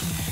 Yeah.